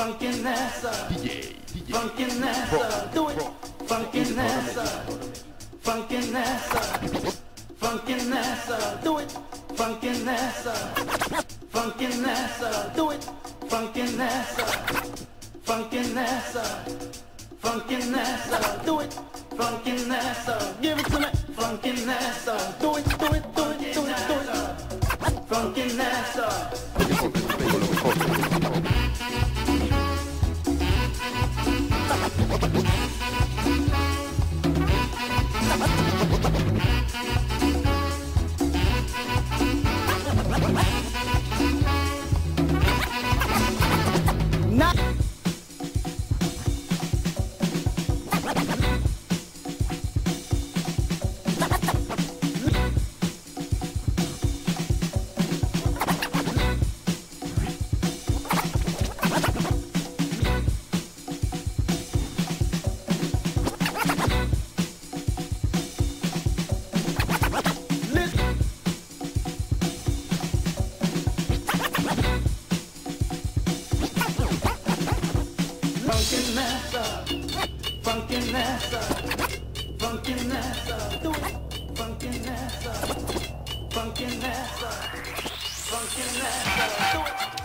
Funkin' Nessa. DJ, DJ. Funkin' Nessa. Do it. Funkin' Nessa. Funkin' Nessa. Funkin' Nessa. Do it. Funkin' Nessa. Funkin' Nessa. Do it. Funkin' Nessa. Funkin' Nessa. Funkin' Nessa. Do it. Funkin' Nessa. Give it to me. Funkin' Nessa. Do it, do it, do it, do it, do it. Funkin' Nessa. Thank Funkin' do it. Funkin' Funkin' Funkin'